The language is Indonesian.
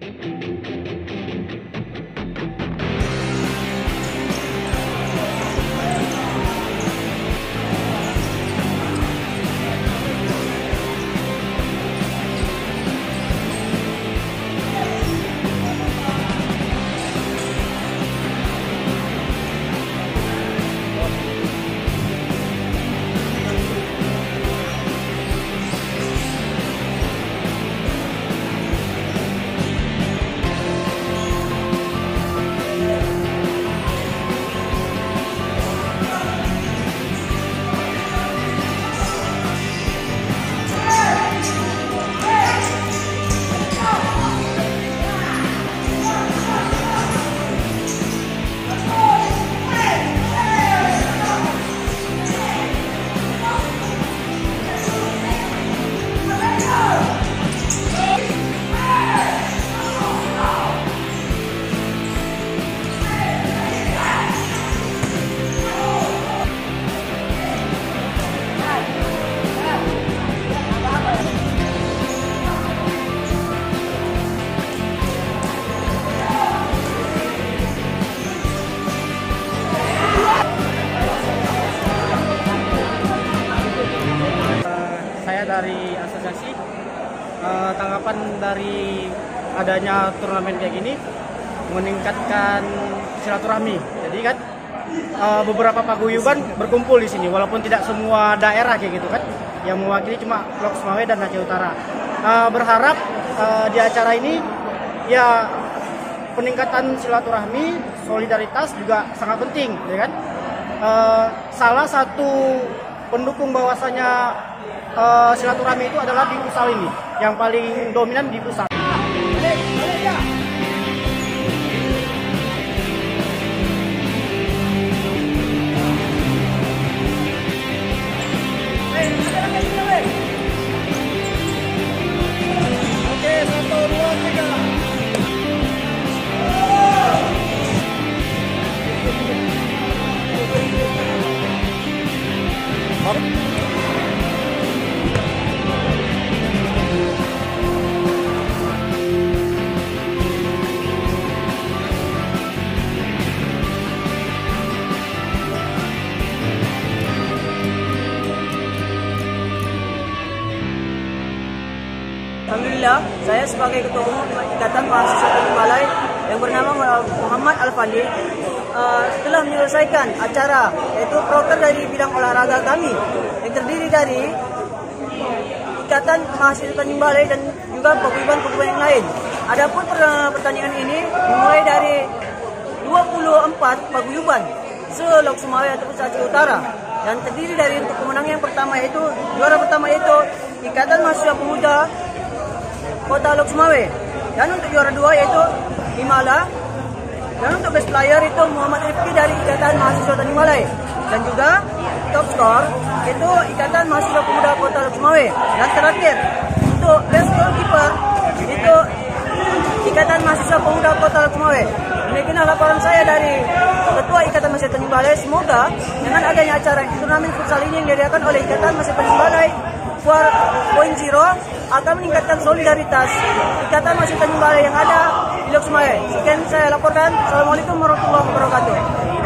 saya dari asosiasi eh, tanggapan dari adanya turnamen kayak gini meningkatkan silaturahmi. Jadi kan eh, beberapa paguyuban berkumpul di sini walaupun tidak semua daerah kayak gitu kan yang mewakili cuma Lok Semawe dan Aceh Utara. Eh, berharap eh, di acara ini ya peningkatan silaturahmi, solidaritas juga sangat penting, ya kan? Eh, salah satu pendukung bahwasanya eh, silaturahmi itu adalah di pusat ini, yang paling dominan di pusat. Alhamdulillah, saya sebagai Ketua Umum Ikatan Mahasiswa Tanjung Balai yang bernama Muhammad Al-Fali uh, telah menyelesaikan acara yaitu proker dari bidang olahraga kami yang terdiri dari Ikatan Mahasiswa Tanjung Balai dan juga paguyuban-paguyuban yang lain. Adapun per- pertandingan ini dimulai dari 24 paguyuban se-Lok Sumawe ataupun se-Aceh Utara dan terdiri dari untuk pemenang yang pertama yaitu juara pertama yaitu Ikatan Mahasiswa Pemuda Kota Lok Sumawe. Dan untuk juara dua yaitu Himala. Dan untuk best player itu Muhammad Rifki dari Ikatan Mahasiswa Tanjung Balai. Dan juga top score itu Ikatan Mahasiswa Pemuda Kota Lok Sumawe. Dan terakhir untuk best goalkeeper itu Ikatan Mahasiswa Pemuda Kota Lok Sumawe. Demikianlah laporan saya dari Ketua Ikatan Mahasiswa Tanjung. Semoga dengan adanya acara turnamen futsal ini yang diadakan oleh Ikatan Mahasiswa Tanjung 4.0 akan meningkatkan solidaritas Ikatan Mahasiswa Tanjung Balai yang ada di Lok Sumawe. Sekian saya laporkan. Assalamualaikum warahmatullahi wabarakatuh.